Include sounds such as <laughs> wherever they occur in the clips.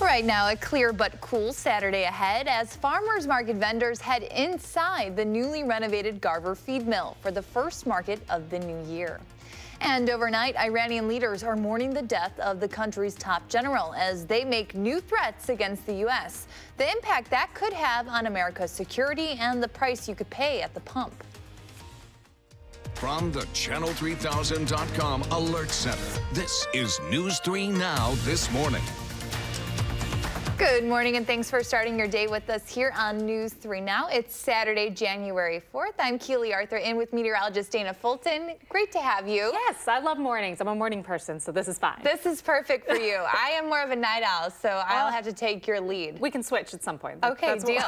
Right now, a clear but cool Saturday ahead as farmers market vendors head inside the newly renovated Garver feed mill for the first market of the new year. And overnight, Iranian leaders are mourning the death of the country's top general as they make new threats against the U.S. The impact that could have on America's security and the price you could pay at the pump. From the Channel3000.com Alert Center, this is News 3 Now this morning. Good morning and thanks for starting your day with us here on News 3 Now. It's Saturday, January 4th. I'm Keely Arthur in with meteorologist Dana Fulton. Great to have you. Yes, I love mornings. I'm a morning person, so this is fine. This is perfect for you. I am more of a night owl, so I'll have to take your lead. We can switch at some point. Okay, that's deal.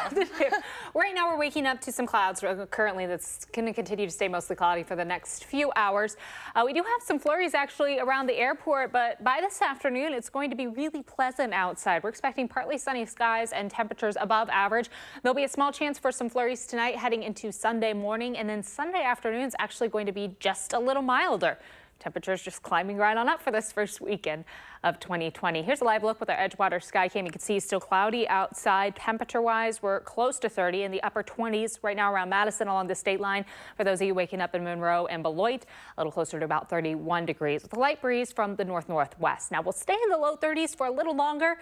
<laughs> right now we're waking up to some clouds. Currently, that's going to continue to stay mostly cloudy for the next few hours. Uh, we do have some flurries actually around the airport, but by this afternoon, it's going to be really pleasant outside. We're expecting partly sunny skies and temperatures above average. There'll be a small chance for some flurries tonight heading into Sunday morning and then Sunday afternoon is actually going to be just a little milder. Temperatures just climbing right on up for this first weekend of 2020. Here's a live look with our Edgewater sky cam. You can see it's still cloudy outside. Temperature wise, we're close to 30 in the upper 20s right now around Madison along the state line. For those of you waking up in Monroe and Beloit, a little closer to about 31 degrees with a light breeze from the north northwest. Now we'll stay in the low 30s for a little longer.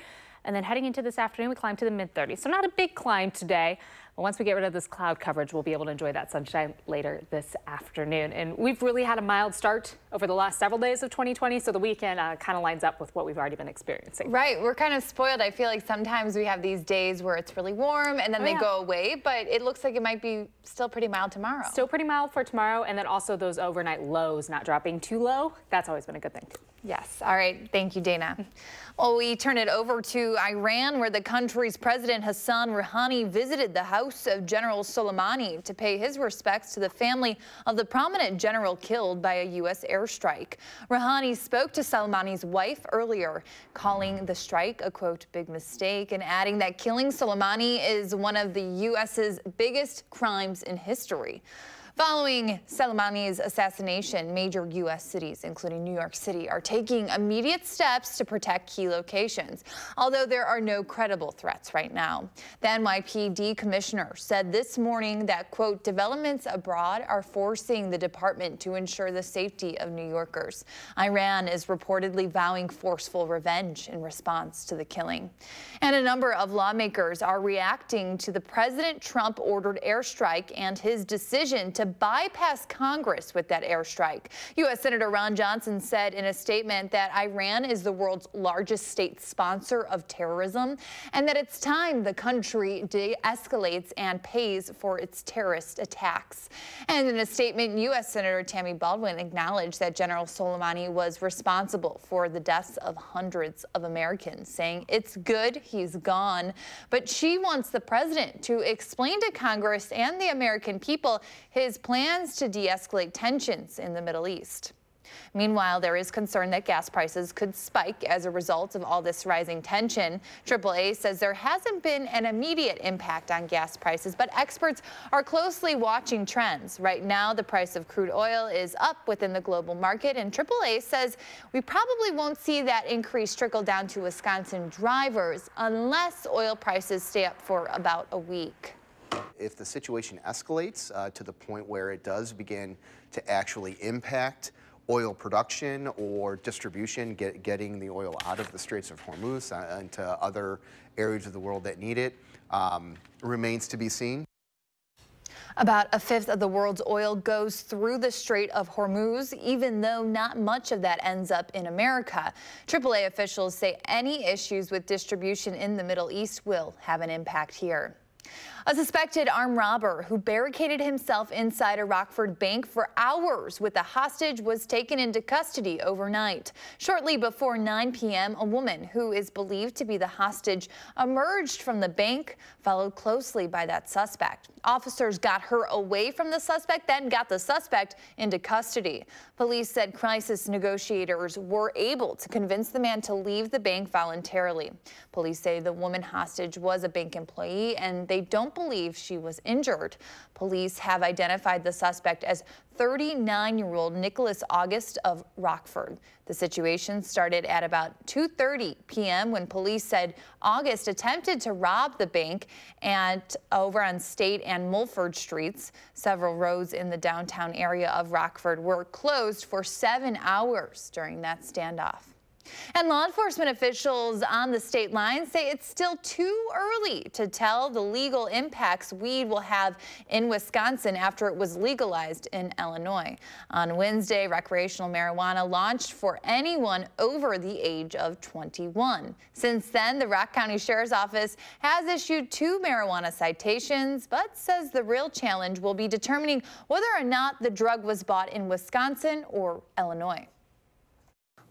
And then heading into this afternoon, we climb to the mid 30s. So not a big climb today. But once we get rid of this cloud coverage, we'll be able to enjoy that sunshine later this afternoon. And we've really had a mild start over the last several days of 2020. So the weekend uh, kind of lines up with what we've already been experiencing. Right. We're kind of spoiled. I feel like sometimes we have these days where it's really warm and then oh, they yeah. go away. But it looks like it might be still pretty mild tomorrow. Still pretty mild for tomorrow. And then also those overnight lows not dropping too low. That's always been a good thing. Yes. All right. Thank you, Dana. Well, we turn it over to Iran, where the country's President Hassan Rouhani visited the house of General Soleimani to pay his respects to the family of the prominent general killed by a U.S. airstrike. Rouhani spoke to Soleimani's wife earlier, calling the strike a, quote, big mistake and adding that killing Soleimani is one of the U.S.'s biggest crimes in history. Following Soleimani's assassination, major U.S. cities, including New York City, are taking immediate steps to protect key locations, although there are no credible threats right now. The NYPD commissioner said this morning that, quote, developments abroad are forcing the department to ensure the safety of New Yorkers. Iran is reportedly vowing forceful revenge in response to the killing. And a number of lawmakers are reacting to the President Trump ordered airstrike and his decision to to bypass Congress with that airstrike. U.S. Senator Ron Johnson said in a statement that Iran is the world's largest state sponsor of terrorism and that it's time the country de-escalates and pays for its terrorist attacks. And in a statement, U.S. Senator Tammy Baldwin acknowledged that General Soleimani was responsible for the deaths of hundreds of Americans, saying it's good he's gone. But she wants the president to explain to Congress and the American people his his plans to de-escalate tensions in the Middle East. Meanwhile, there is concern that gas prices could spike as a result of all this rising tension. AAA says there hasn't been an immediate impact on gas prices, but experts are closely watching trends. Right now, the price of crude oil is up within the global market, and AAA says we probably won't see that increase trickle down to Wisconsin drivers unless oil prices stay up for about a week. If the situation escalates uh, to the point where it does begin to actually impact oil production or distribution, get, getting the oil out of the Straits of Hormuz uh, into other areas of the world that need it, um, remains to be seen. About a fifth of the world's oil goes through the Strait of Hormuz, even though not much of that ends up in America. AAA officials say any issues with distribution in the Middle East will have an impact here. A suspected armed robber who barricaded himself inside a Rockford bank for hours with a hostage was taken into custody overnight. Shortly before 9 p.m., a woman who is believed to be the hostage emerged from the bank, followed closely by that suspect. Officers got her away from the suspect, then got the suspect into custody. Police said crisis negotiators were able to convince the man to leave the bank voluntarily. Police say the woman hostage was a bank employee and they don't don't believe she was injured. Police have identified the suspect as 39-year-old Nicholas August of Rockford. The situation started at about 2.30 p.m. when police said August attempted to rob the bank and over on State and Mulford Streets. Several roads in the downtown area of Rockford were closed for seven hours during that standoff. And law enforcement officials on the state line say it's still too early to tell the legal impacts weed will have in Wisconsin after it was legalized in Illinois. On Wednesday, recreational marijuana launched for anyone over the age of 21. Since then, the Rock County Sheriff's Office has issued two marijuana citations, but says the real challenge will be determining whether or not the drug was bought in Wisconsin or Illinois.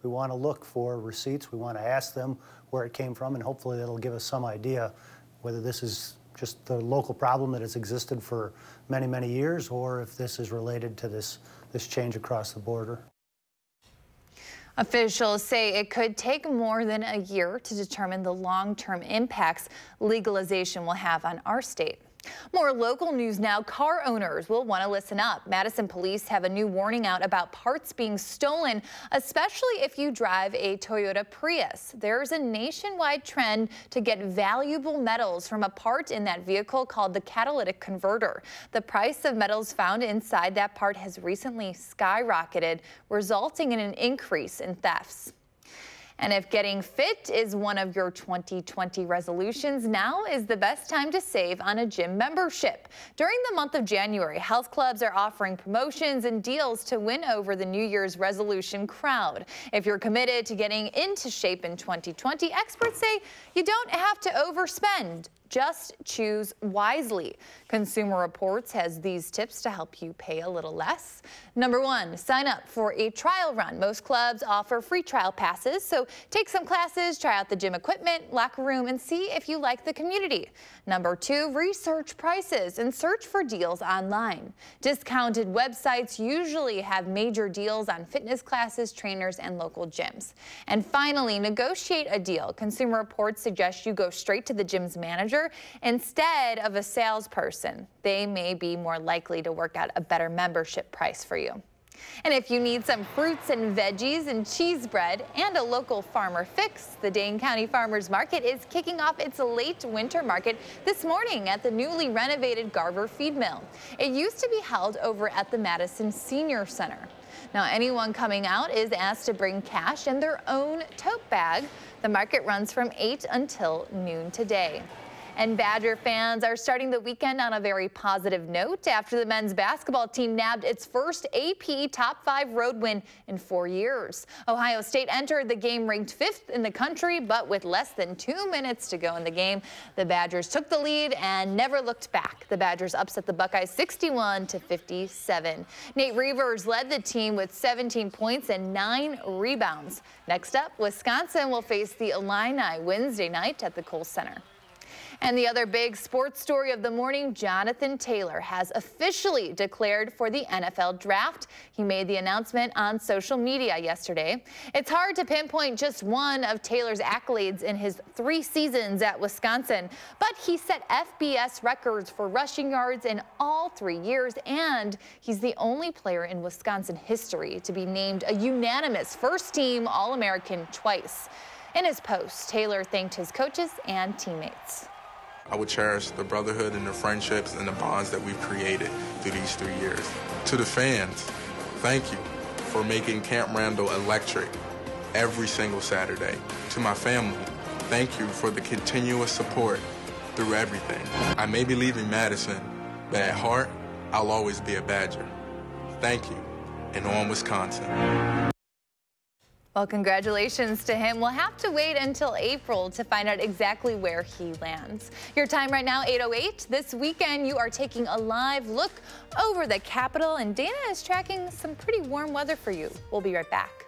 We want to look for receipts. We want to ask them where it came from, and hopefully that'll give us some idea whether this is just the local problem that has existed for many, many years, or if this is related to this, this change across the border. Officials say it could take more than a year to determine the long-term impacts legalization will have on our state. More local news now. Car owners will want to listen up. Madison police have a new warning out about parts being stolen, especially if you drive a Toyota Prius. There's a nationwide trend to get valuable metals from a part in that vehicle called the catalytic converter. The price of metals found inside that part has recently skyrocketed, resulting in an increase in thefts. And if getting fit is one of your 2020 resolutions, now is the best time to save on a gym membership. During the month of January, health clubs are offering promotions and deals to win over the New Year's resolution crowd. If you're committed to getting into shape in 2020, experts say you don't have to overspend. Just choose wisely. Consumer Reports has these tips to help you pay a little less. Number one, sign up for a trial run. Most clubs offer free trial passes, so take some classes, try out the gym equipment, locker room, and see if you like the community. Number two, research prices and search for deals online. Discounted websites usually have major deals on fitness classes, trainers, and local gyms. And finally, negotiate a deal. Consumer Reports suggests you go straight to the gym's manager instead of a salesperson. They may be more likely to work out a better membership price for you. And if you need some fruits and veggies and cheese bread and a local farmer fix, the Dane County Farmers Market is kicking off its late winter market this morning at the newly renovated Garver Feed Mill. It used to be held over at the Madison Senior Center. Now, anyone coming out is asked to bring cash and their own tote bag. The market runs from 8 until noon today. And Badger fans are starting the weekend on a very positive note after the men's basketball team nabbed its first AP top five road win in four years. Ohio State entered the game ranked fifth in the country, but with less than two minutes to go in the game, the Badgers took the lead and never looked back. The Badgers upset the Buckeyes 61 to 57. Nate Reuvers led the team with 17 points and nine rebounds. Next up, Wisconsin will face the Illini Wednesday night at the Kohl Center. And the other big sports story of the morning, Jonathan Taylor has officially declared for the NFL draft. He made the announcement on social media yesterday. It's hard to pinpoint just one of Taylor's accolades in his three seasons at Wisconsin, but he set FBS records for rushing yards in all three years, and he's the only player in Wisconsin history to be named a unanimous first team All-American twice. In his post, Taylor thanked his coaches and teammates. I would cherish the brotherhood and the friendships and the bonds that we've created through these three years. To the fans, thank you for making Camp Randall electric every single Saturday. To my family, thank you for the continuous support through everything. I may be leaving Madison, but at heart, I'll always be a Badger. Thank you, and on Wisconsin. Well, congratulations to him. We'll have to wait until April to find out exactly where he lands. Your time right now, 8.08. This weekend, you are taking a live look over the Capitol, and Dana is tracking some pretty warm weather for you. We'll be right back.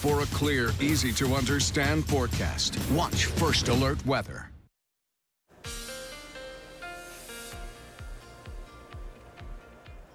For a clear, easy to understand forecast, watch First Alert Weather.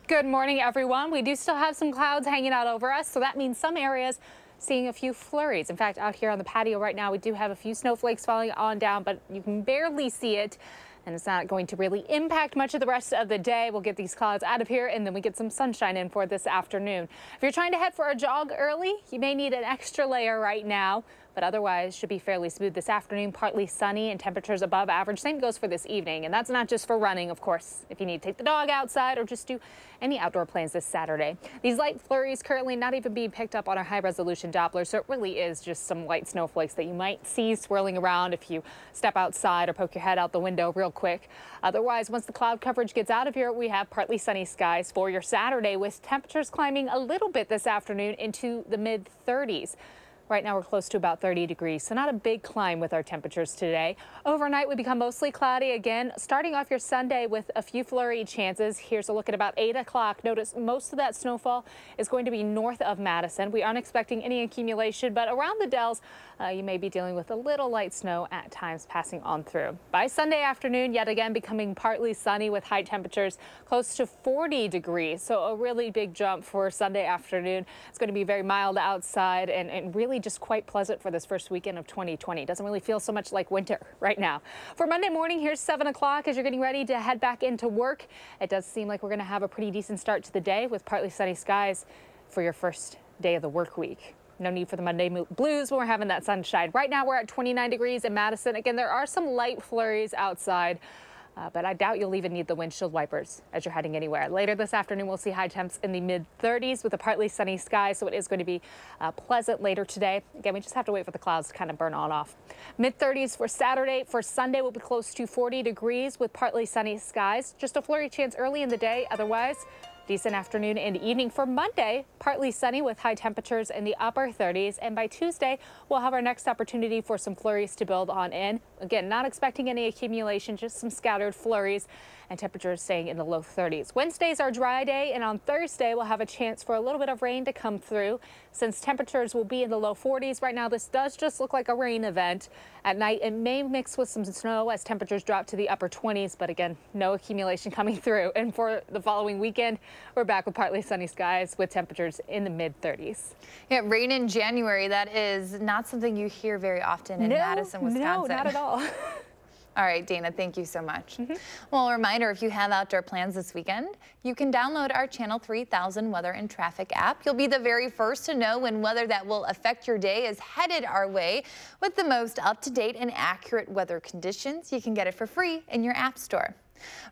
Good morning, everyone. We do still have some clouds hanging out over us, so that means some areas seeing a few flurries. In fact, out here on the patio right now, we do have a few snowflakes falling on down, but you can barely see it and it's not going to really impact much of the rest of the day. We'll get these clouds out of here and then we get some sunshine in for this afternoon. If you're trying to head for a jog early, you may need an extra layer right now but otherwise should be fairly smooth this afternoon, partly sunny and temperatures above average. Same goes for this evening. And that's not just for running, of course, if you need to take the dog outside or just do any outdoor plans this Saturday. These light flurries currently not even being picked up on our high resolution Doppler. So it really is just some light snowflakes that you might see swirling around if you step outside or poke your head out the window real quick. Otherwise, once the cloud coverage gets out of here, we have partly sunny skies for your Saturday with temperatures climbing a little bit this afternoon into the mid 30s. Right now we're close to about 30 degrees, so not a big climb with our temperatures today. Overnight we become mostly cloudy again, starting off your Sunday with a few flurry chances. Here's a look at about 8 o'clock. Notice most of that snowfall is going to be north of Madison. We aren't expecting any accumulation, but around the Dells, uh, you may be dealing with a little light snow at times passing on through. By Sunday afternoon, yet again becoming partly sunny with high temperatures close to 40 degrees. So a really big jump for Sunday afternoon. It's going to be very mild outside and, and really really just quite pleasant for this first weekend of 2020. Doesn't really feel so much like winter <laughs> right now. For Monday morning, here's 7 o'clock as you're getting ready to head back into work. It does seem like we're going to have a pretty decent start to the day with partly sunny skies for your first day of the work week. No need for the Monday blues when we're having that sunshine. Right now, we're at 29 degrees in Madison. Again, there are some light flurries outside. Uh, but I doubt you'll even need the windshield wipers as you're heading anywhere. Later this afternoon, we'll see high temps in the mid 30s with a partly sunny sky, so it is going to be uh, pleasant later today. Again, we just have to wait for the clouds to kind of burn on off. Mid 30s for Saturday. For Sunday, we'll be close to 40 degrees with partly sunny skies. Just a flurry chance early in the day. Otherwise, Decent afternoon and evening for Monday, partly sunny with high temperatures in the upper 30s. And by Tuesday, we'll have our next opportunity for some flurries to build on in. Again, not expecting any accumulation, just some scattered flurries and temperatures staying in the low 30s. Wednesday's our dry day, and on Thursday, we'll have a chance for a little bit of rain to come through. Since temperatures will be in the low 40s right now, this does just look like a rain event. At night, it may mix with some snow as temperatures drop to the upper 20s, but again, no accumulation <laughs> coming through. And for the following weekend, we're back with partly sunny skies with temperatures in the mid 30s. Yeah, rain in January, that is not something you hear very often in no, Madison, Wisconsin. No, not at all. All right, Dana, thank you so much. Mm -hmm. Well, a reminder, if you have outdoor plans this weekend, you can download our Channel 3000 Weather and Traffic app. You'll be the very first to know when weather that will affect your day is headed our way with the most up-to-date and accurate weather conditions. You can get it for free in your app store.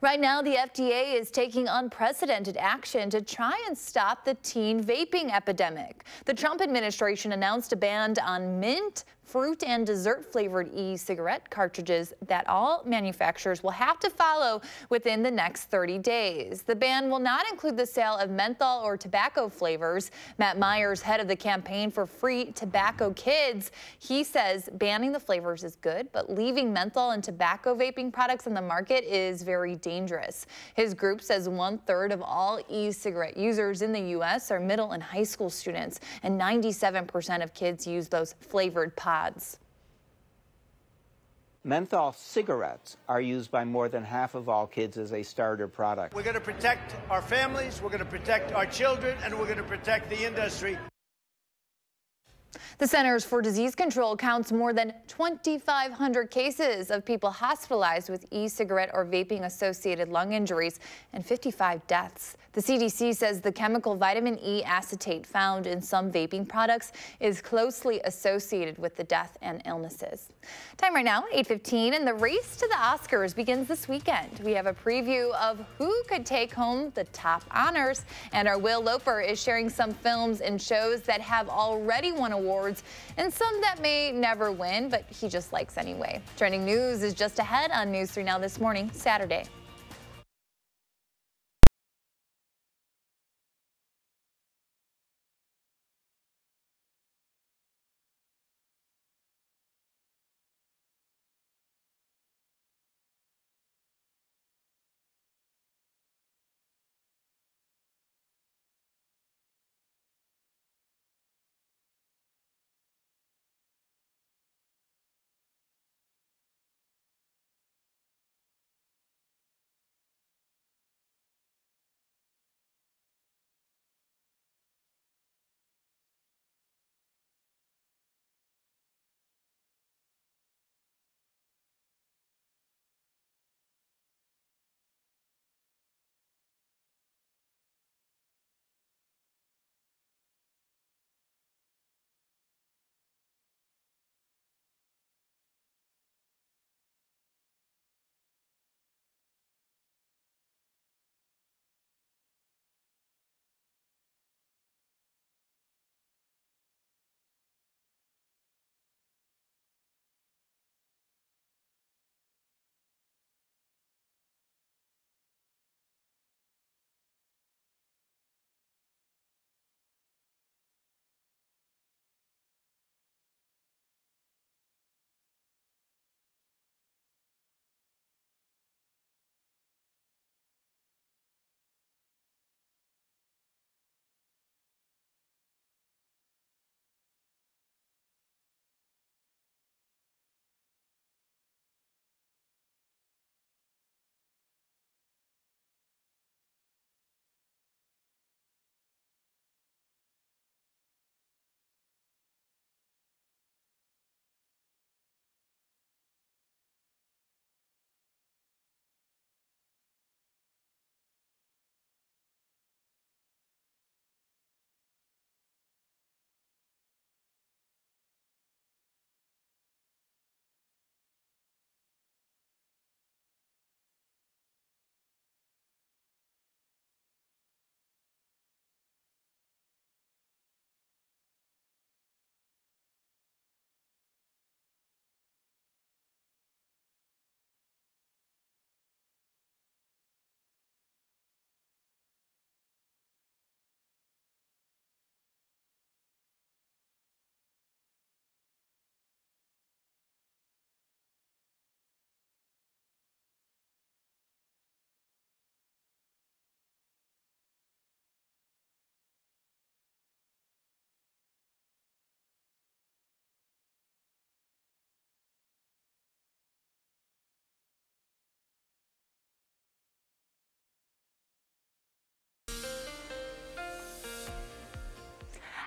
Right now, the FDA is taking unprecedented action to try and stop the teen vaping epidemic. The Trump administration announced a ban on mint, fruit and dessert flavored e-cigarette cartridges that all manufacturers will have to follow within the next 30 days. The ban will not include the sale of menthol or tobacco flavors. Matt Myers, head of the campaign for Free Tobacco Kids, he says banning the flavors is good, but leaving menthol and tobacco vaping products in the market is very dangerous. His group says one third of all e-cigarette users in the U.S. are middle and high school students, and 97% of kids use those flavored pods pods. Menthol cigarettes are used by more than half of all kids as a starter product. We're going to protect our families, we're going to protect our children, and we're going to protect the industry. The Centers for Disease Control counts more than 2,500 cases of people hospitalized with e-cigarette or vaping associated lung injuries and 55 deaths. The CDC says the chemical vitamin E acetate found in some vaping products is closely associated with the death and illnesses. Time right now, 8.15, and the race to the Oscars begins this weekend. We have a preview of who could take home the top honors, and our Will Loper is sharing some films and shows that have already won awards and some that may never win, but he just likes anyway. Trending news is just ahead on News 3 Now this morning, Saturday.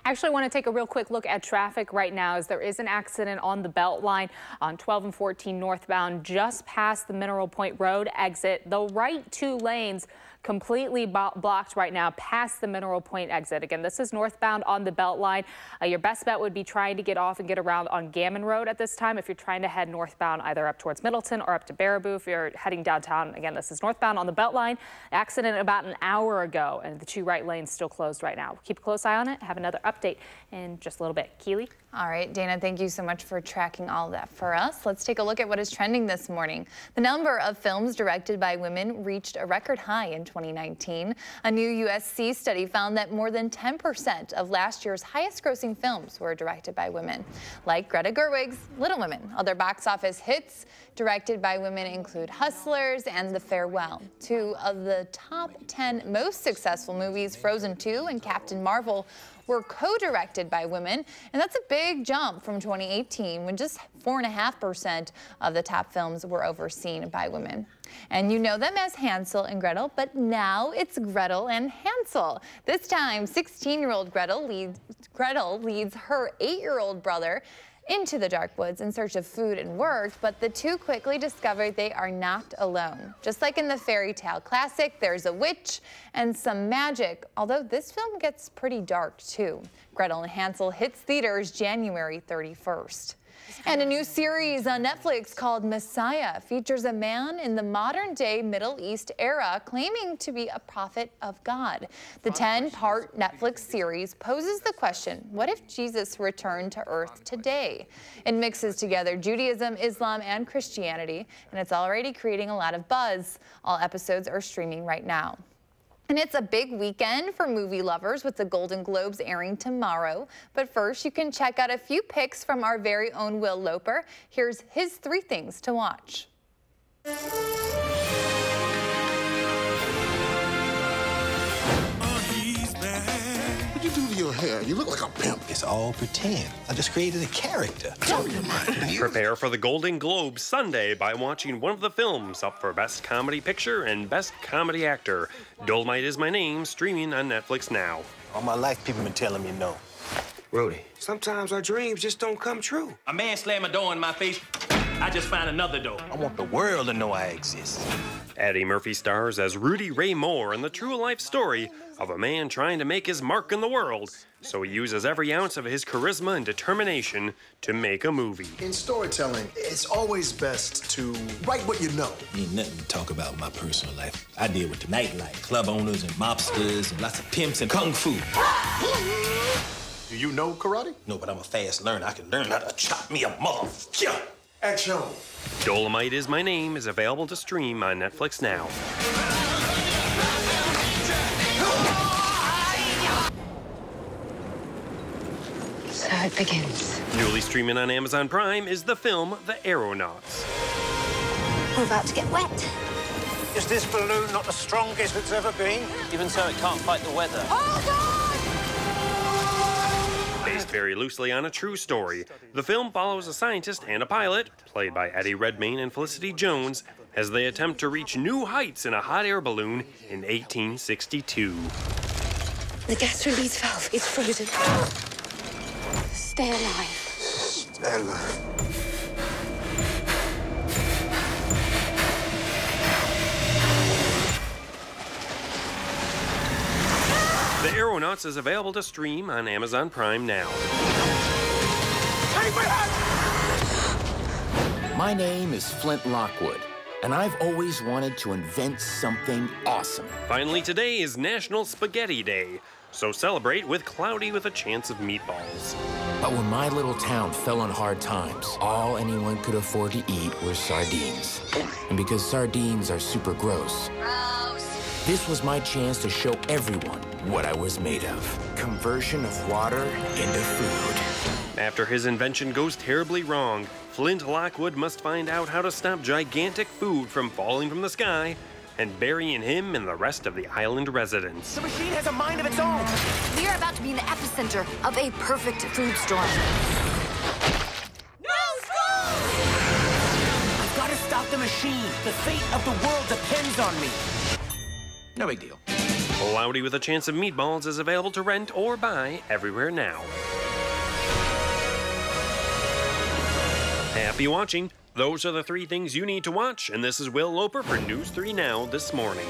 I actually want to take a real quick look at traffic right now as there is an accident on the Beltline on 12 and 14 northbound just past the Mineral Point Road exit. The right two lanes completely blocked right now past the Mineral Point exit. Again, this is northbound on the Beltline. Uh, your best bet would be trying to get off and get around on Gammon Road at this time if you're trying to head northbound either up towards Middleton or up to Baraboo. If you're heading downtown, again, this is northbound on the Beltline. Accident about an hour ago, and the two right lanes still closed right now. Keep a close eye on it. Have another update in just a little bit. Keely? All right, Dana, thank you so much for tracking all that for us. Let's take a look at what is trending this morning. The number of films directed by women reached a record high in 2019. A new USC study found that more than 10% of last year's highest grossing films were directed by women, like Greta Gerwig's Little Women. Other box office hits directed by women include Hustlers and The Farewell. Two of the top 10 most successful movies, Frozen 2 and Captain Marvel, were co-directed by women, and that's a big jump from 2018 when just 4.5% of the top films were overseen by women. And you know them as Hansel and Gretel, but now it's Gretel and Hansel. This time, 16-year-old Gretel leads, Gretel leads her 8-year-old brother into the dark woods in search of food and work, but the two quickly discover they are not alone. Just like in the fairy tale classic, there's a witch and some magic, although this film gets pretty dark too. Gretel and Hansel hits theaters January 31st. And a new series on Netflix called Messiah features a man in the modern day Middle East era claiming to be a prophet of God. The 10 part Netflix series poses the question what if Jesus returned to earth today? It mixes together Judaism, Islam, and Christianity, and it's already creating a lot of buzz. All episodes are streaming right now. And it's a big weekend for movie lovers with the Golden Globes airing tomorrow. But first, you can check out a few picks from our very own Will Loper. Here's his three things to watch. You look like a pimp. It's all pretend. I just created a character. Prepare for the Golden Globe Sunday by watching one of the films up for Best Comedy Picture and Best Comedy Actor. Dolemite is my name, streaming on Netflix now. All my life, people been telling me no. Rudy, sometimes our dreams just don't come true. A man slammed a door in my face. I just found another door. I want the world to know I exist. Eddie Murphy stars as Rudy Ray Moore in the true life story of a man trying to make his mark in the world. So he uses every ounce of his charisma and determination to make a movie. In storytelling, it's always best to write what you know. Ain't nothing to talk about my personal life. I deal with the nightlife, club owners and mobsters and lots of pimps and kung fu. Do you know karate? No, but I'm a fast learner. I can learn how to chop me a mother. Action. Dolemite is My Name is available to stream on Netflix now. So it begins. Newly streaming on Amazon Prime is the film The Aeronauts. We're about to get wet. Is this balloon not the strongest it's ever been? Even so, it can't fight the weather. Oh, God! Based very loosely on a true story, the film follows a scientist and a pilot, played by Eddie Redmayne and Felicity Jones, as they attempt to reach new heights in a hot air balloon in 1862. The gas release valve is frozen. Stay alive. Stay alive. The Aeronauts is available to stream on Amazon Prime now. My name is Flint Lockwood, and I've always wanted to invent something awesome. Finally, today is National Spaghetti Day, so celebrate with Cloudy with a Chance of Meatballs. But when my little town fell on hard times, all anyone could afford to eat were sardines. And because sardines are super gross, this was my chance to show everyone what I was made of. Conversion of water into food. After his invention goes terribly wrong, Flint Lockwood must find out how to stop gigantic food from falling from the sky and burying him and the rest of the island residents. The machine has a mind of its own. We are about to be in the epicenter of a perfect food storm. No school! I've got to stop the machine. The fate of the world depends on me. No big deal. Cloudy with a Chance of Meatballs is available to rent or buy everywhere now. Happy watching. Those are the three things you need to watch, and this is Will Loper for News 3 Now this morning.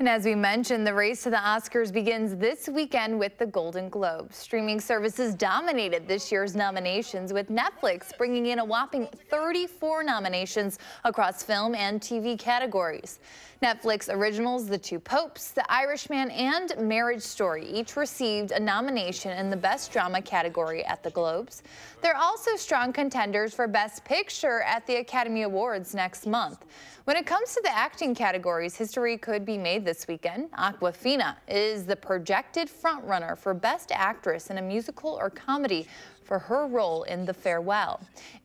And as we mentioned, the race to the Oscars begins this weekend with the Golden Globes. Streaming services dominated this year's nominations, with Netflix bringing in a whopping 34 nominations across film and TV categories. Netflix originals The Two Popes, The Irishman, and Marriage Story each received a nomination in the Best Drama category at the Globes. They're also strong contenders for Best Picture at the Academy Awards next month. When it comes to the acting categories, history could be made this weekend. Awkwafina is the projected frontrunner for Best Actress in a musical or comedy for her role in The Farewell.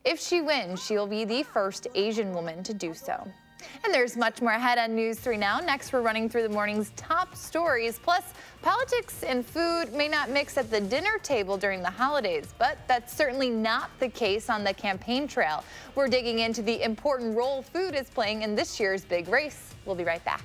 If she wins, she'll be the first Asian woman to do so. And there's much more ahead on News 3 Now. Next, we're running through the morning's top stories. Plus, politics and food may not mix at the dinner table during the holidays, but that's certainly not the case on the campaign trail. We're digging into the important role food is playing in this year's big race. We'll be right back.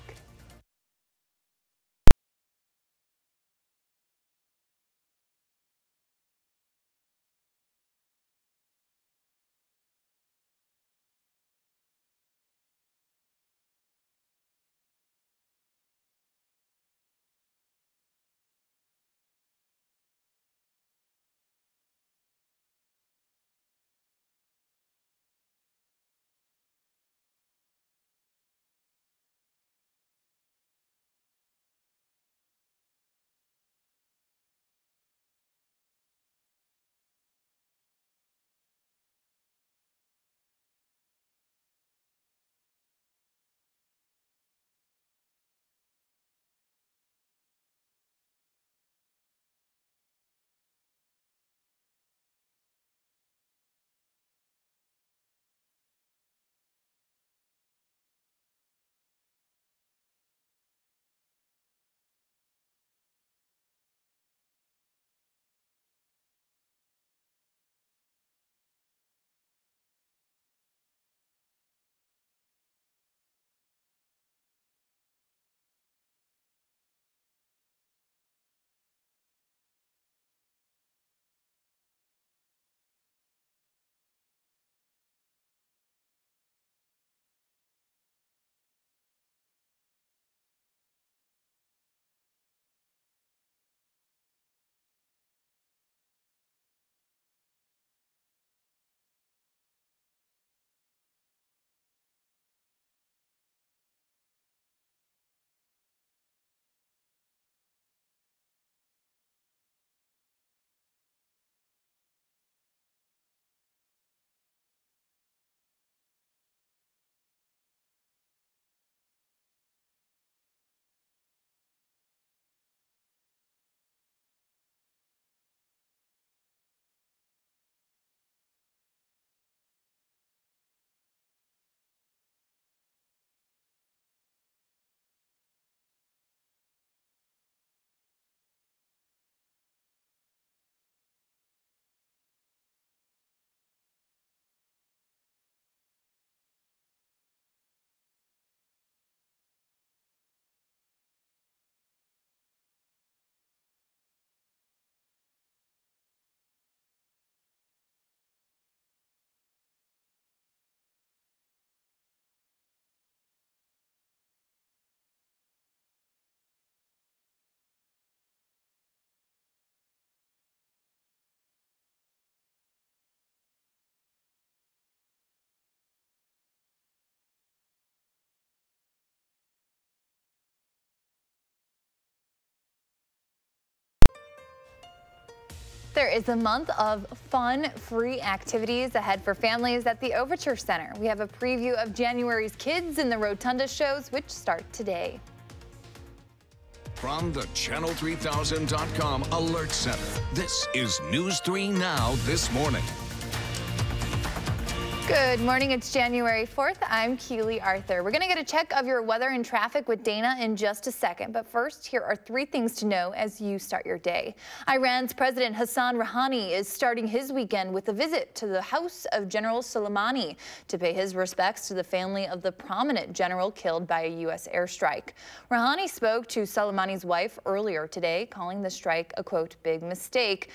There is a month of fun, free activities ahead for families at the Overture Center. We have a preview of January's Kids in the Rotunda shows, which start today. From the Channel3000.com Alert Center, this is News 3 Now this morning. Good morning. It's January 4th. I'm Keely Arthur. We're going to get a check of your weather and traffic with Dana in just a second. But first, here are three things to know as you start your day. Iran's President Hassan Rouhani is starting his weekend with a visit to the house of General Soleimani to pay his respects to the family of the prominent general killed by a U.S. airstrike. Rouhani spoke to Soleimani's wife earlier today, calling the strike a quote, big mistake.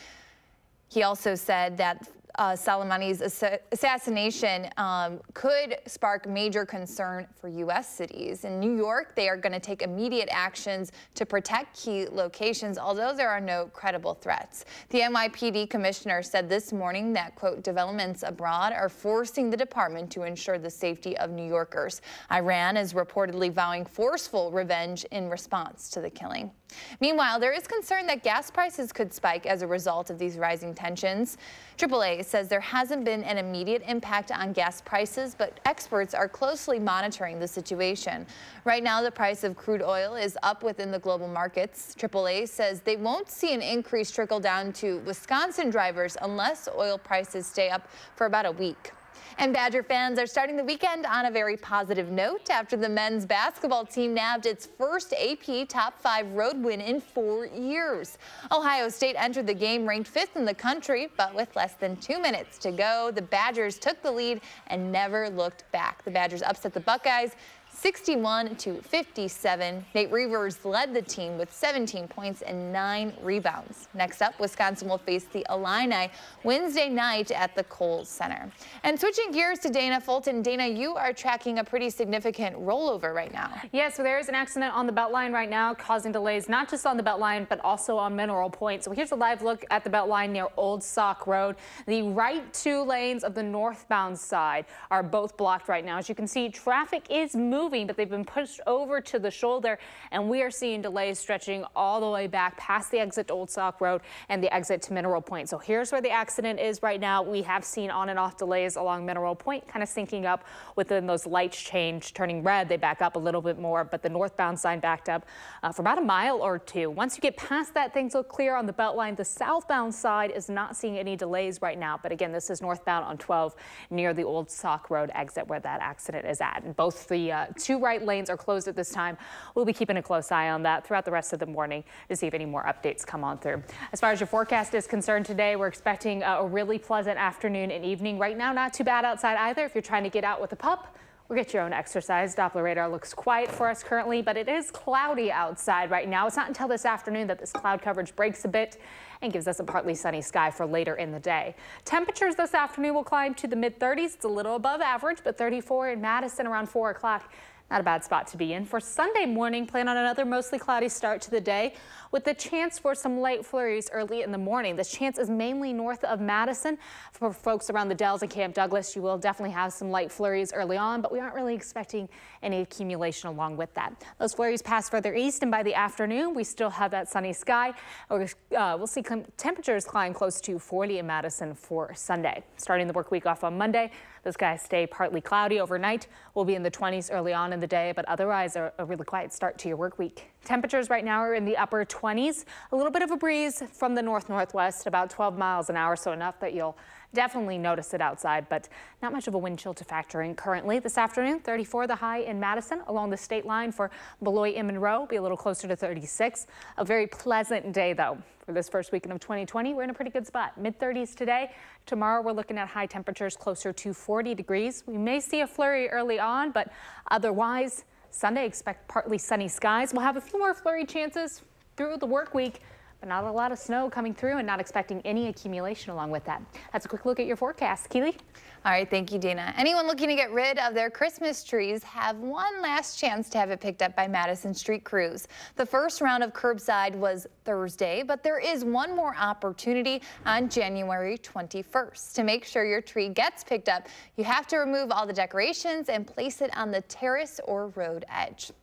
He also said that uh, Soleimani's ass assassination um, could spark major concern for U.S. cities. In New York, they are going to take immediate actions to protect key locations, although there are no credible threats. The NYPD commissioner said this morning that, quote, developments abroad are forcing the department to ensure the safety of New Yorkers. Iran is reportedly vowing forceful revenge in response to the killing. Meanwhile, there is concern that gas prices could spike as a result of these rising tensions. AAA says there hasn't been an immediate impact on gas prices, but experts are closely monitoring the situation. Right now, the price of crude oil is up within the global markets. AAA says they won't see an increase trickle down to Wisconsin drivers unless oil prices stay up for about a week. And Badger fans are starting the weekend on a very positive note after the men's basketball team nabbed its first AP top five road win in four years. Ohio State entered the game ranked fifth in the country, but with less than two minutes to go, the Badgers took the lead and never looked back. The Badgers upset the Buckeyes 61 to 57. Nate Reuvers led the team with 17 points and nine rebounds. Next up, Wisconsin will face the Illini Wednesday night at the Kohl Center. And switching gears to Dana Fulton. Dana, you are tracking a pretty significant rollover right now. Yeah, so there is an accident on the Beltline right now causing delays not just on the Beltline but also on Mineral Point. So here's a live look at the Beltline near Old Sauk Road. The right two lanes of the northbound side are both blocked right now. As you can see, traffic is moving moving, but they've been pushed over to the shoulder, and we are seeing delays stretching all the way back past the exit to Old Sauk Road and the exit to Mineral Point. So here's where the accident is right now. We have seen on and off delays along Mineral Point, kind of syncing up within those lights change, turning red. They back up a little bit more, but the northbound sign backed up uh, for about a mile or two. Once you get past that, things look clear on the Beltline. The southbound side is not seeing any delays right now, but again, this is northbound on 12 near the Old Sauk Road exit where that accident is at. And both the uh, two right lanes are closed at this time. We'll be keeping a close eye on that throughout the rest of the morning to see if any more updates come on through. As far as your forecast is concerned today, we're expecting uh, a really pleasant afternoon and evening. Right now, not too bad outside either if you're trying to get out with a pup or get your own exercise. Doppler radar looks quiet for us currently, but it is cloudy outside right now. It's not until this afternoon that this cloud coverage breaks a bit and gives us a partly sunny sky for later in the day. Temperatures this afternoon will climb to the mid 30s. It's a little above average, but 34 in Madison around 4 o'clock. Not a bad spot to be in. For Sunday morning, plan on another mostly cloudy start to the day with the chance for some light flurries early in the morning. This chance is mainly north of Madison. For folks around the Dells and Camp Douglas, you will definitely have some light flurries early on, but we aren't really expecting any accumulation along with that. Those flurries pass further east, and by the afternoon, we still have that sunny sky. Uh, we'll see temperatures climb close to 40 in Madison for Sunday. Starting the work week off on Monday, the skies stay partly cloudy overnight. We'll be in the 20s early on in the day, but otherwise a, a really quiet start to your work week. Temperatures right now are in the upper 20s. A little bit of a breeze from the north northwest, about 12 miles an hour, so enough that you'll definitely notice it outside, but not much of a wind chill to factor in currently. This afternoon, 34 the high in Madison along the state line for Beloit and Monroe, be a little closer to 36. A very pleasant day though. For this first weekend of 2020, we're in a pretty good spot. Mid 30s today. Tomorrow, we're looking at high temperatures closer to 40 degrees. We may see a flurry early on, but otherwise, Sunday, expect partly sunny skies. We'll have a few more flurry chances through the work week, but not a lot of snow coming through and not expecting any accumulation along with that. That's a quick look at your forecast. Keely? All right, thank you, Dana. Anyone looking to get rid of their Christmas trees have one last chance to have it picked up by Madison Street Crews. The first round of curbside was Thursday, but there is one more opportunity on January 21st. To make sure your tree gets picked up, you have to remove all the decorations and place it on the terrace or road edge.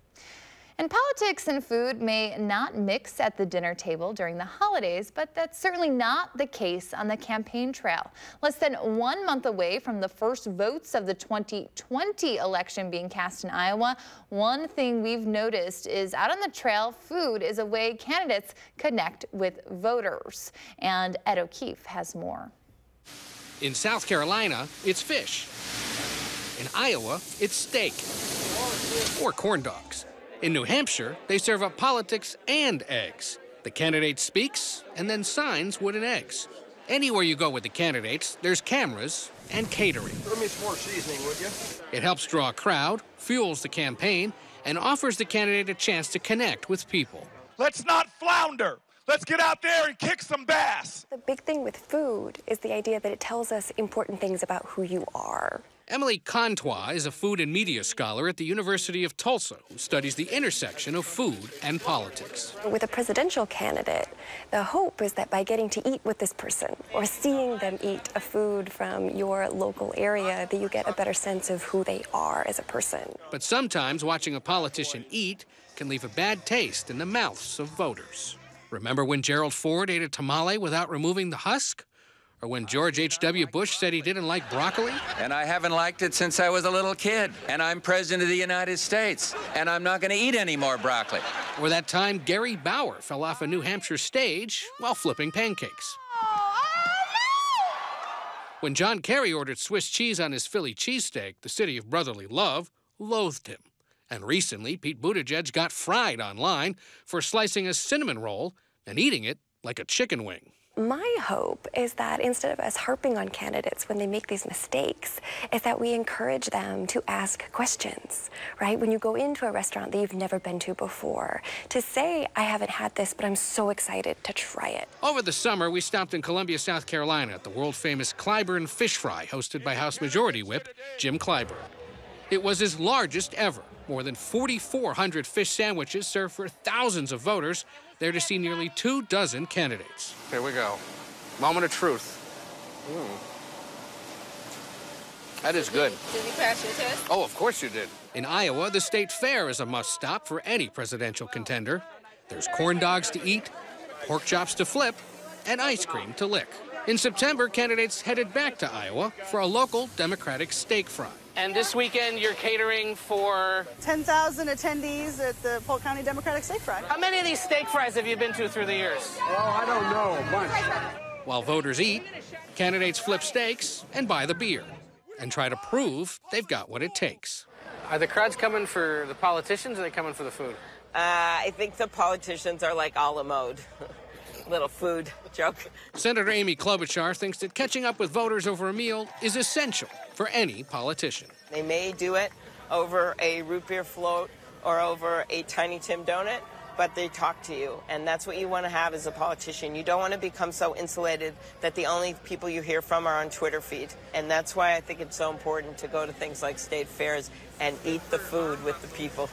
And politics and food may not mix at the dinner table during the holidays, but that's certainly not the case on the campaign trail. Less than one month away from the first votes of the 2020 election being cast in Iowa, one thing we've noticed is out on the trail, food is a way candidates connect with voters. And Ed O'Keefe has more. In South Carolina, it's fish. In Iowa, it's steak or corn dogs. In New Hampshire, they serve up politics and eggs. The candidate speaks and then signs wooden eggs. Anywhere you go with the candidates, there's cameras and catering. Throw me some more seasoning, would you? It helps draw a crowd, fuels the campaign, and offers the candidate a chance to connect with people. Let's not flounder. Let's get out there and kick some bass. The big thing with food is the idea that it tells us important things about who you are. Emily Contois is a food and media scholar at the University of Tulsa who studies the intersection of food and politics. With a presidential candidate, the hope is that by getting to eat with this person or seeing them eat a food from your local area, that you get a better sense of who they are as a person. But sometimes watching a politician eat can leave a bad taste in the mouths of voters. Remember when Gerald Ford ate a tamale without removing the husk? Or when George H.W. Bush said he didn't like broccoli? And I haven't liked it since I was a little kid. And I'm President of the United States. And I'm not going to eat any more broccoli. Or that time Gary Bauer fell off a New Hampshire stage while flipping pancakes. When John Kerry ordered Swiss cheese on his Philly cheesesteak, the city of brotherly love loathed him. And recently, Pete Buttigieg got fried online for slicing a cinnamon roll and eating it like a chicken wing. My hope is that instead of us harping on candidates when they make these mistakes, is that we encourage them to ask questions, right? When you go into a restaurant that you've never been to before, to say, I haven't had this, but I'm so excited to try it. Over the summer, we stopped in Columbia, South Carolina at the world famous Clyburn Fish Fry, hosted by House Majority Whip Jim Clyburn. It was his largest ever. More than 4,400 fish sandwiches served for thousands of voters there to see nearly two dozen candidates. Here we go. Moment of truth. Mm. That is good. Did you crash your test? Oh, of course you did. In Iowa, the state fair is a must stop for any presidential contender. There's corn dogs to eat, pork chops to flip, and ice cream to lick. In September, candidates headed back to Iowa for a local Democratic steak fry. And this weekend, you're catering for 10,000 attendees at the Polk County Democratic Steak Fry. How many of these steak fries have you been to through the years? Oh, I don't know. A bunch. While voters eat, candidates flip steaks and buy the beer and try to prove they've got what it takes. Are the crowds coming for the politicians or are they coming for the food? Uh, I think the politicians are like a la mode. <laughs> Little food joke. Senator Amy Klobuchar thinks that catching up with voters over a meal is essential for any politician. They may do it over a root beer float or over a Tiny Tim donut, but they talk to you. And that's what you want to have as a politician. You don't want to become so insulated that the only people you hear from are on Twitter feed. And that's why I think it's so important to go to things like state fairs and eat the food with the people.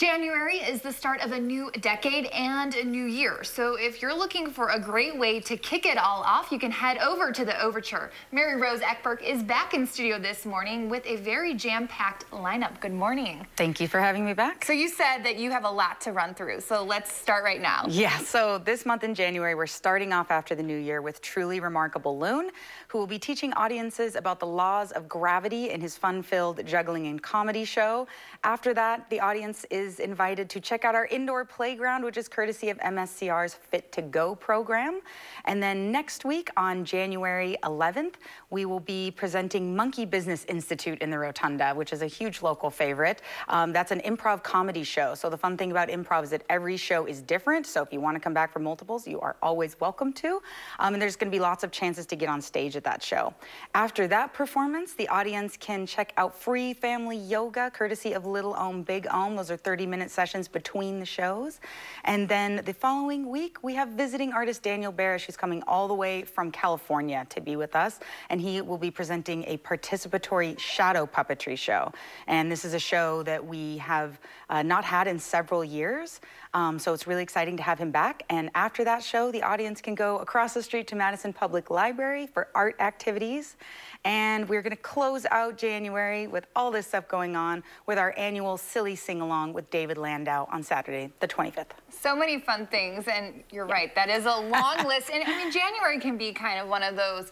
January is the start of a new decade and a new year. So if you're looking for a great way to kick it all off, you can head over to the Overture. Mary Rose Eckberg is back in studio this morning with a very jam-packed lineup. Good morning. Thank you for having me back. So you said that you have a lot to run through. So let's start right now. Yeah, so this month in January, we're starting off after the new year with Truly Remarkable Loon, who will be teaching audiences about the laws of gravity in his fun-filled juggling and comedy show. After that, the audience is invited to check out our indoor playground, which is courtesy of MSCR's Fit to Go program. And then next week on January 11th, we will be presenting Monkey Business Institute in the Rotunda, which is a huge local favorite. Um, that's an improv comedy show. So the fun thing about improv is that every show is different. So if you want to come back for multiples, you are always welcome to. Um, and there's going to be lots of chances to get on stage at that show. After that performance, the audience can check out free family yoga, courtesy of Little Ohm, Big Ohm. Those are 30 minute sessions between the shows. And then the following week, we have visiting artist Daniel Barish, who's coming all the way from California to be with us. And he will be presenting a participatory shadow puppetry show. And this is a show that we have uh, not had in several years. Um, so it's really exciting to have him back. And after that show, the audience can go across the street to Madison Public Library for art activities. And we're going to close out January with all this stuff going on with our annual Silly Sing Along with David Landau on Saturday, the 25th. So many fun things. And you're yeah. right, that is a long <laughs> list. And I mean, January can be kind of one of those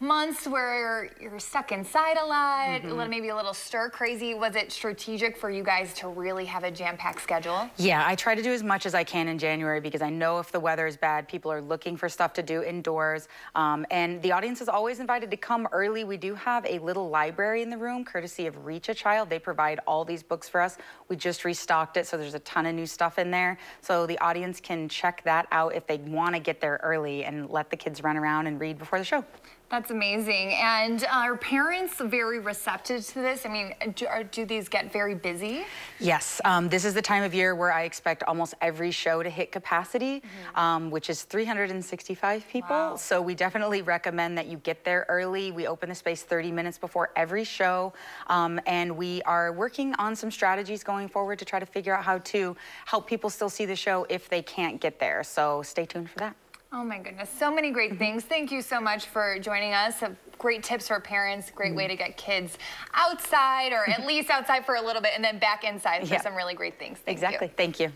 months where you're stuck inside a lot, Mhm. maybe a little stir crazy. Was it strategic for you guys to really have a jam-packed schedule? Yeah, I try to do as much as I can in January because I know if the weather is bad, people are looking for stuff to do indoors. Um, and the audience is always invited to come early. We do have a little library in the room, courtesy of Reach a Child. They provide all these books for us. We just restocked it, so there's a ton of new stuff in there. So the audience can check that out if they want to get there early and let the kids run around and read before the show. That's amazing. And are parents very receptive to this? I mean, do, are, do these get very busy? Yes, um, this is the time of year where I expect almost every show to hit capacity, um, which is 365 people. So we definitely recommend that you get there early. We open the space 30 minutes before every show, um, and we are working on some strategies going forward to try to figure out how to help people still see the show if they can't get there. So stay tuned for that. Oh my goodness, so many great things. Thank you so much for joining us. Uh, Great tips for parents, great way to get kids outside or at <laughs> least outside for a little bit and then back inside for Yeah. some really great things. Thank exactly. You. Thank you.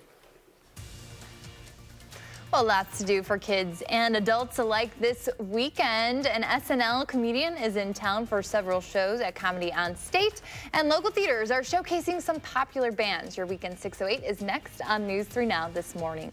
Well, lots to do for kids and adults alike this weekend. An SNL comedian is in town for several shows at Comedy on State, and local theaters are showcasing some popular bands. Your Weekend 608 is next on News 3 Now this morning.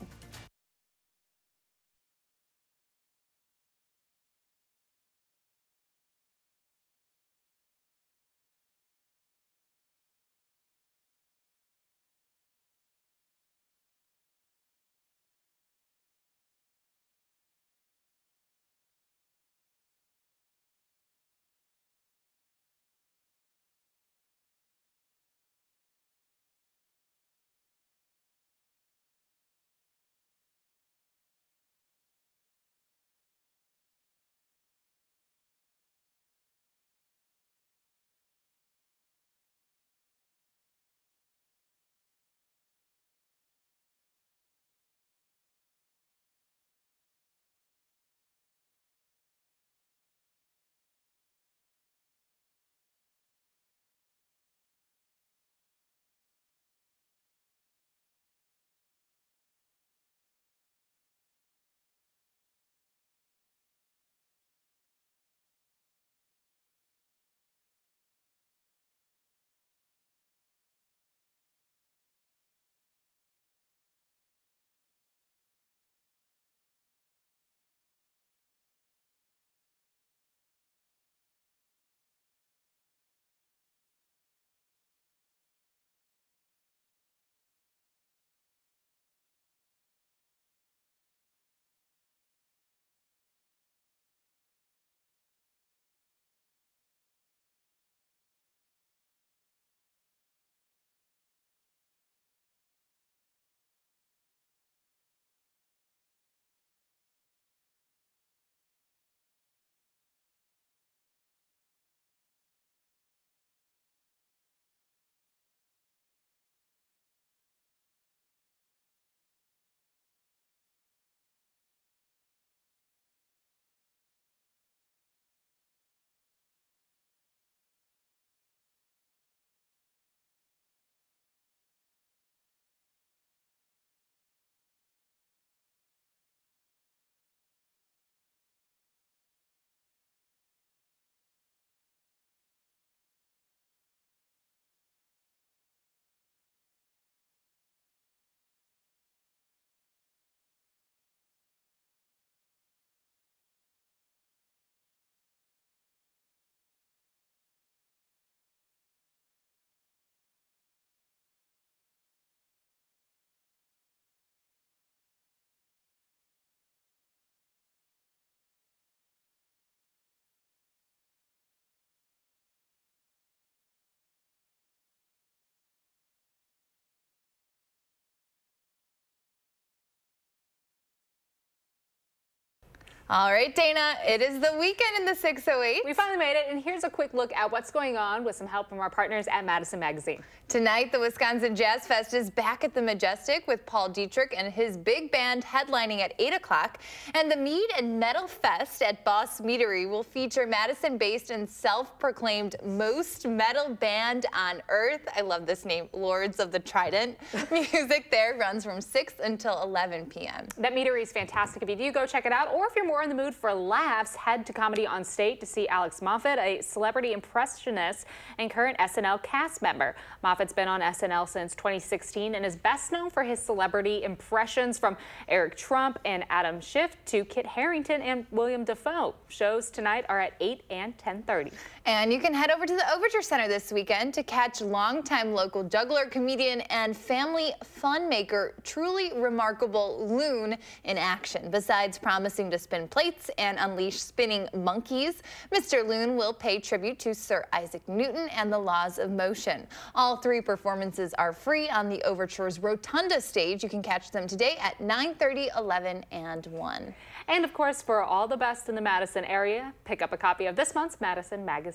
All right, Dana, it is the weekend in the 608. We finally made it, and here's a quick look at what's going on with some help from our partners at Madison Magazine. Tonight, the Wisconsin Jazz Fest is back at the Majestic with Paul Dietrich and his big band headlining at 8 o'clock. And the Mead and Metal Fest at Bos Meadery will feature Madison-based and self-proclaimed most metal band on earth. I love this name, Lords of the Trident. <laughs> Music there runs from 6 until 11 p.m. That meadery is fantastic if you do go check it out, or if you're more you're in the mood for laughs, head to Comedy on State to see Alex Moffat, a celebrity impressionist and current SNL cast member. Moffat's been on SNL since 2016 and is best known for his celebrity impressions from Eric Trump and Adam Schiff to Kit Harington and William Dafoe. Shows tonight are at 8 and 10:30. And you can head over to the Overture Center this weekend to catch longtime local juggler, comedian, and family fun maker, truly remarkable Loon in action. Besides promising to spin plates and unleash spinning monkeys, Mr. Loon will pay tribute to Sir Isaac Newton and the laws of motion. All three performances are free on the Overture's Rotunda stage. You can catch them today at 9:30, 11, and 1. And of course, for all the best in the Madison area, pick up a copy of this month's Madison Magazine.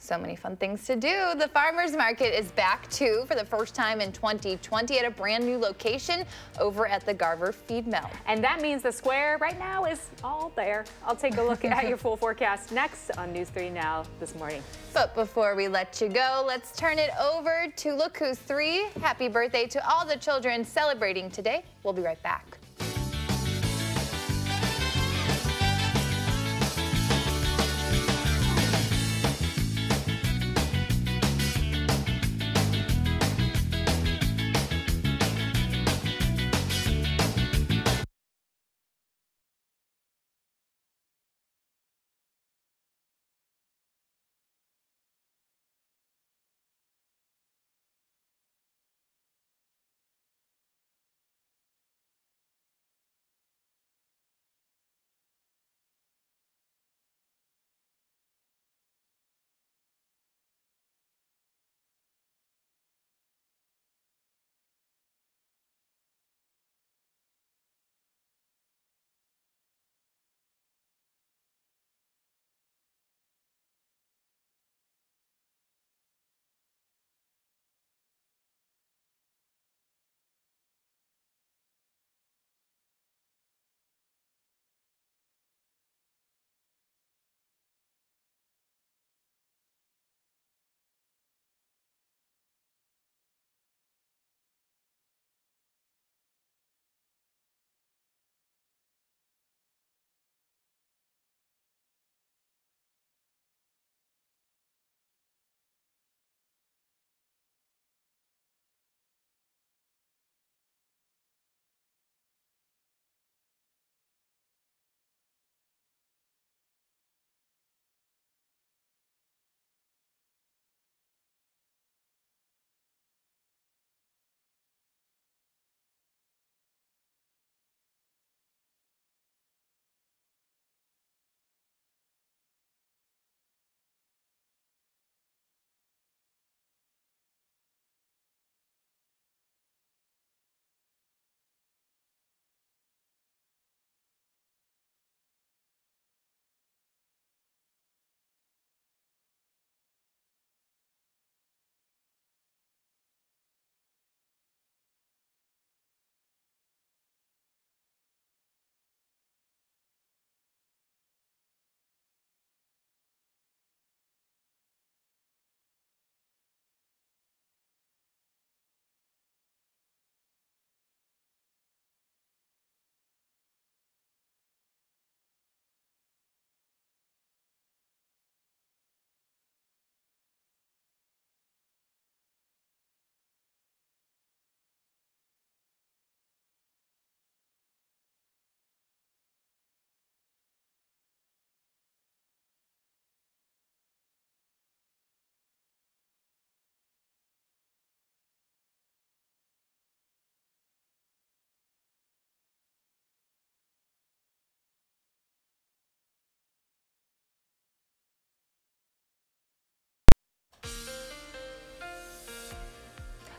So many fun things to do. The farmers market is back too for the first time in 2020 at a brand new location over at the Garver Feed Mill. And that means the square right now is all there. I'll take a look at your full forecast next on News 3 Now this morning. But before we let you go, let's turn it over to Look Who's 3. Happy birthday to all the children celebrating today. We'll be right back.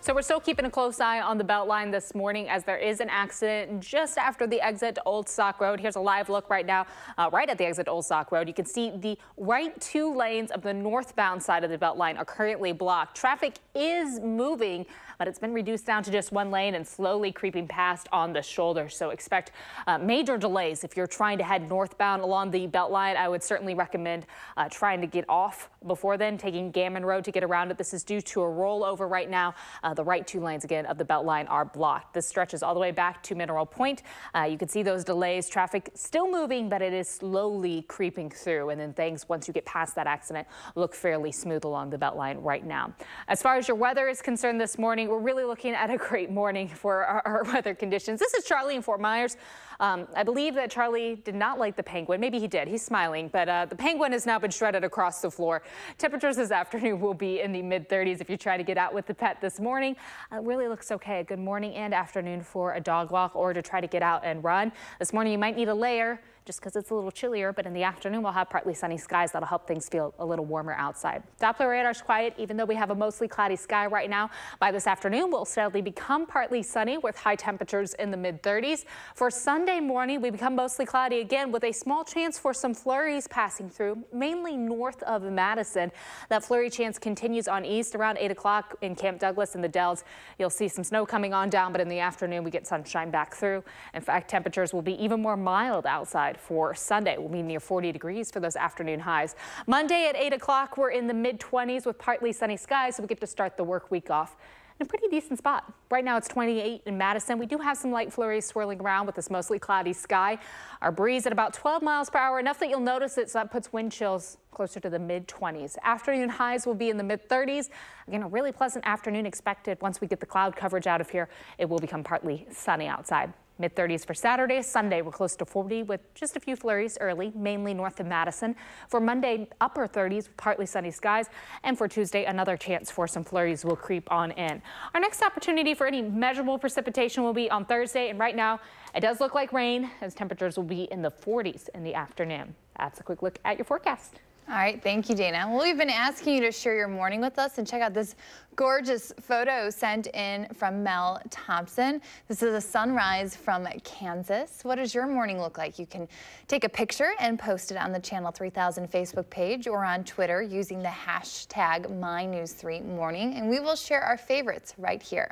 So we're still keeping a close eye on the Beltline this morning as there is an accident just after the exit to Old Sauk Road. Here's a live look right now, uh, right at the exit to Old Sauk Road. You can see the right two lanes of the northbound side of the Beltline are currently blocked. Traffic is moving but it's been reduced down to just one lane and slowly creeping past on the shoulder. So expect uh, major delays if you're trying to head northbound along the Beltline. I would certainly recommend uh, trying to get off before then, taking Gammon Road to get around it. This is due to a rollover right now. Uh, the right two lanes again of the Beltline are blocked. This stretches all the way back to Mineral Point. Uh, you can see those delays. Traffic still moving, but it is slowly creeping through. And then things, once you get past that accident, look fairly smooth along the Beltline right now. As far as your weather is concerned this morning, we're really looking at a great morning for our, our weather conditions. This is Charlie in Fort Myers. Um, I believe that Charlie did not like the penguin. Maybe he did. He's smiling, but uh, the penguin has now been shredded across the floor. Temperatures this afternoon will be in the mid 30s if you try to get out with the pet this morning. Uh, really looks okay. A good morning and afternoon for a dog walk or to try to get out and run. This morning you might need a layer just because it's a little chillier, but in the afternoon we'll have partly sunny skies that'll help things feel a little warmer outside. Doppler radar's quiet, even though we have a mostly cloudy sky right now. By this afternoon, we'll steadily become partly sunny with high temperatures in the mid 30s. For Sunday morning, we become mostly cloudy again with a small chance for some flurries passing through, mainly north of Madison. That flurry chance continues on east around 8 o'clock in Camp Douglas and the Dells. You'll see some snow coming on down, but in the afternoon we get sunshine back through. In fact, temperatures will be even more mild outside for Sunday. We'll be near 40 degrees for those afternoon highs. Monday at 8 o'clock, we're in the mid 20s with partly sunny skies, so we get to start the work week off in a pretty decent spot. Right now it's 28 in Madison. We do have some light flurries swirling around with this mostly cloudy sky. Our breeze at about 12 miles per hour, enough that you'll notice it, so that puts wind chills closer to the mid 20s. Afternoon highs will be in the mid 30s. Again, a really pleasant afternoon expected. Once we get the cloud coverage out of here, it will become partly sunny outside. Mid 30s for Saturday. Sunday, we're close to 40 with just a few flurries early, mainly north of Madison. For Monday, upper 30s, partly sunny skies. And for Tuesday, another chance for some flurries will creep on in. Our next opportunity for any measurable precipitation will be on Thursday. And right now, it does look like rain as temperatures will be in the 40s in the afternoon. That's a quick look at your forecast. All right, thank you, Dana. Well, we've been asking you to share your morning with us and check out this gorgeous photo sent in from Mel Thompson. This is a sunrise from Kansas. What does your morning look like? You can take a picture and post it on the Channel 3000 Facebook page or on Twitter using the hashtag MyNews3Morning, and we will share our favorites right here.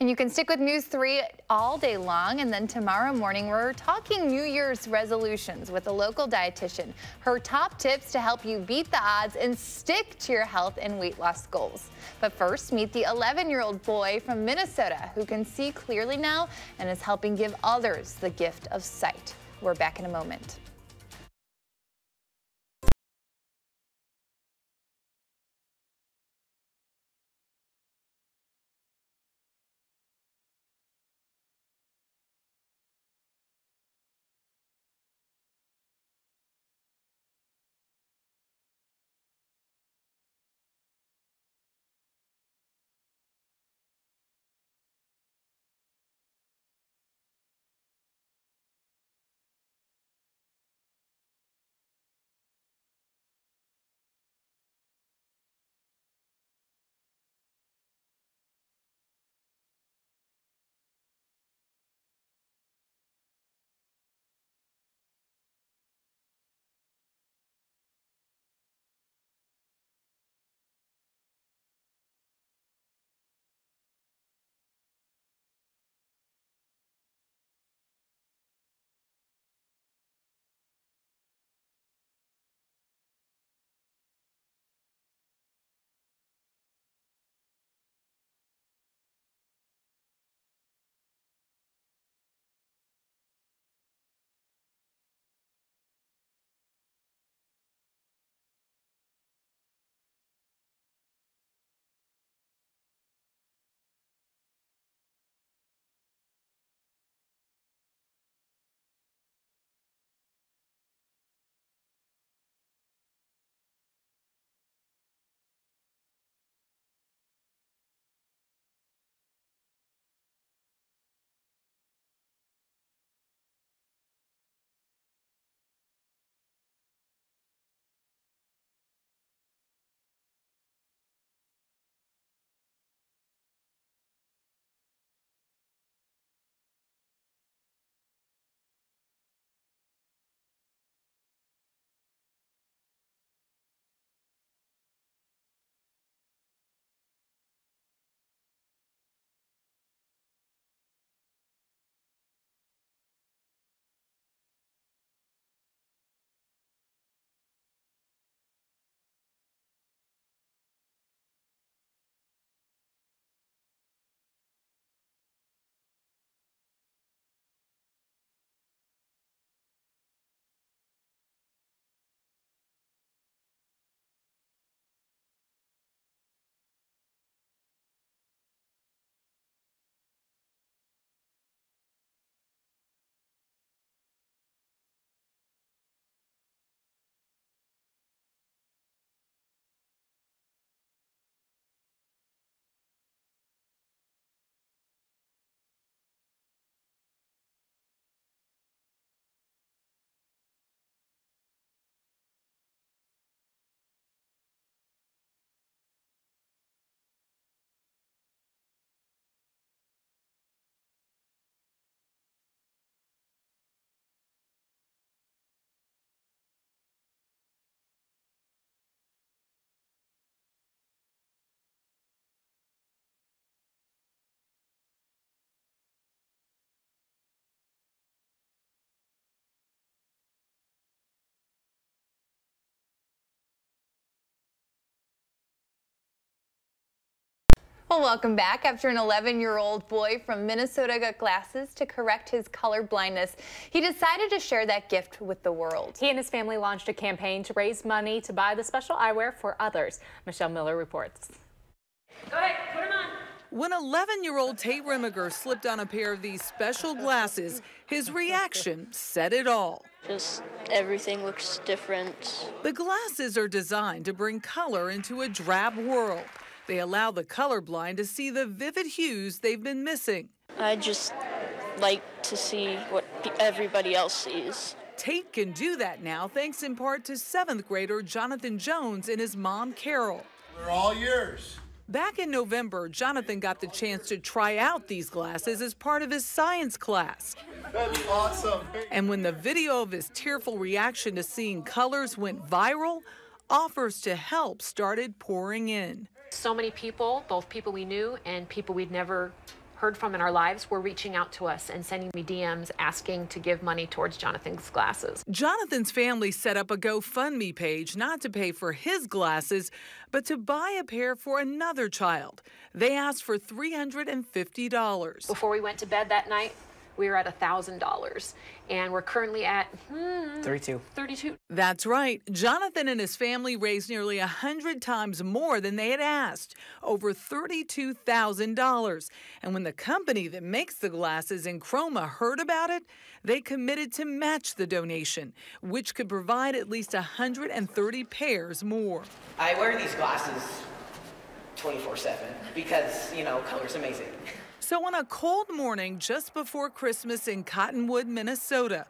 And you can stick with News 3 all day long. And then tomorrow morning, we're talking New Year's resolutions with a local dietitian. Her top tips to help you beat the odds and stick to your health and weight loss goals. But first, meet the 11 year old boy from Minnesota who can see clearly now and is helping give others the gift of sight. We're back in a moment. Well, welcome back. After an 11-year-old boy from Minnesota got glasses to correct his color blindness, he decided to share that gift with the world. He and his family launched a campaign to raise money to buy the special eyewear for others. Michelle Miller reports. Go ahead, put them on. When 11 year old Tate Remiger slipped on a pair of these special glasses, his reaction said it all. Just everything looks different. The glasses are designed to bring color into a drab world. They allow the colorblind to see the vivid hues they've been missing. I just like to see what everybody else sees. Tate can do that now thanks in part to seventh grader Jonathan Jones and his mom Carol. We're all yours. Back in November, Jonathan got the chance to try out these glasses as part of his science class. That's awesome. And when the video of his tearful reaction to seeing colors went viral, offers to help started pouring in. So many people, both people we knew and people we'd never heard from in our lives were reaching out to us and sending me DMs asking to give money towards Jonathan's glasses. Jonathan's family set up a GoFundMe page not to pay for his glasses, but to buy a pair for another child. They asked for $350. Before we went to bed that night, we were at $1,000 and we're currently at hmm, 32. 32. That's right. Jonathan and his family raised nearly 100 times more than they had asked, over $32,000. And when the company that makes the glasses EnChroma heard about it, they committed to match the donation, which could provide at least 130 pairs more. I wear these glasses 24 7 because, you know, color's amazing. <laughs> So, on a cold morning just before Christmas in Cottonwood, Minnesota,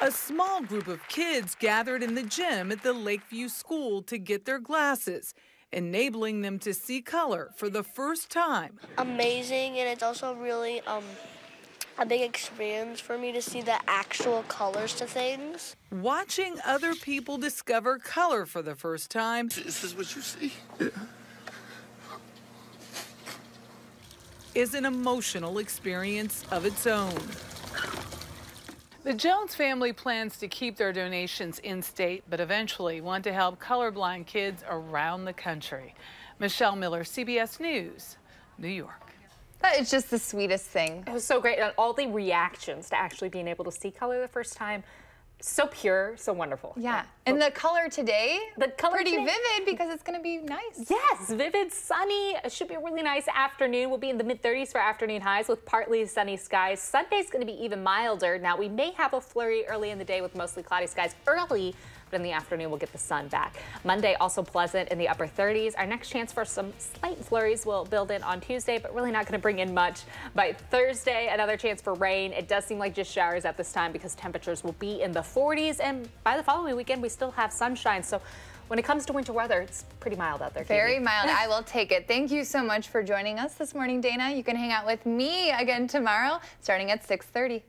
a small group of kids gathered in the gym at the Lakeview School to get their glasses, enabling them to see color for the first time. Amazing, and it's also really um, a big experience for me to see the actual colors to things. Watching other people discover color for the first time. This is what you see. Yeah. Is an emotional experience of its own. The Jones family plans to keep their donations in state, but eventually want to help colorblind kids around the country. Michelle Miller, CBS News, New York. That is just the sweetest thing. It was so great. And all the reactions to actually being able to see color the first time so pure, so wonderful. Yeah. And the color today, the color pretty today, vivid because it's going to be nice. Yes, vivid, sunny. It should be a really nice afternoon. We'll be in the mid 30s for afternoon highs with partly sunny skies. Sunday's going to be even milder. Now, we may have a flurry early in the day with mostly cloudy skies early but in the afternoon we'll get the sun back. Monday also pleasant in the upper 30s. Our next chance for some slight flurries will build in on Tuesday, but really not going to bring in much. By Thursday, another chance for rain. It does seem like just showers at this time because temperatures will be in the 40s, and by the following weekend we still have sunshine. So when it comes to winter weather, it's pretty mild out there. Very mild. <laughs> I will take it. Thank you so much for joining us this morning, Dana. You can hang out with me again tomorrow starting at 630.